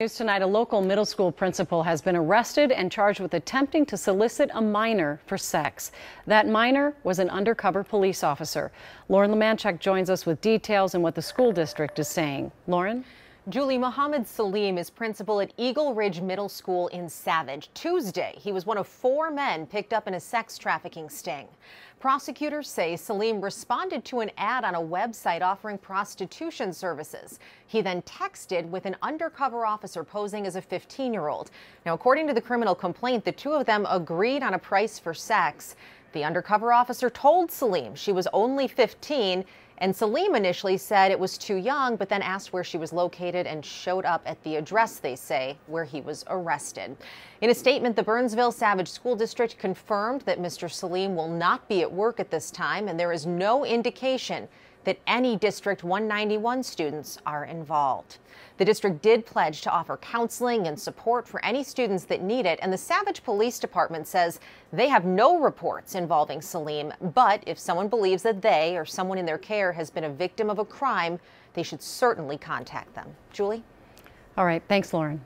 News tonight, a local middle school principal has been arrested and charged with attempting to solicit a minor for sex. That minor was an undercover police officer. Lauren Lemanchuk joins us with details and what the school district is saying. Lauren? Julie Mohammed Salim is principal at Eagle Ridge Middle School in Savage. Tuesday, he was one of four men picked up in a sex trafficking sting. Prosecutors say Salim responded to an ad on a website offering prostitution services. He then texted with an undercover officer posing as a 15 year old. Now, according to the criminal complaint, the two of them agreed on a price for sex. The undercover officer told Salim she was only 15 and Salim initially said it was too young, but then asked where she was located and showed up at the address, they say, where he was arrested. In a statement, the Burnsville Savage School District confirmed that Mr. Salim will not be at work at this time, and there is no indication that any District 191 students are involved. The district did pledge to offer counseling and support for any students that need it, and the Savage Police Department says they have no reports involving Salim, but if someone believes that they or someone in their care has been a victim of a crime, they should certainly contact them. Julie? All right. Thanks, Lauren.